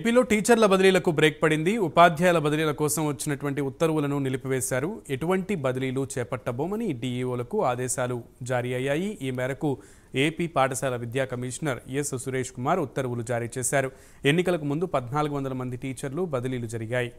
ఏపీలో టీచర్ల బదిలీలకు బ్రేక్ పడింది. ఉపాధ్యాయుల బదిలీల కోసం వచ్చినటువంటి ఉత్తర్వులను నిలిపివేశారు. ఎటువంటి బదిలీలు చేపట్టబోమని డీఈఓలకు ఆదేశాలు జారీ అయ్యాయి. ఈ మేరకు ఏపీ పాఠశాల విద్యా కమిషనర్ ఎస్ సురేష్ కుమార్ ఉత్తర్వులు జారీ చేశారు. ఎన్నికలకు ముందు పద్నాలుగు వందల మంది టీచర్లు బదిలీలు జరిగాయి.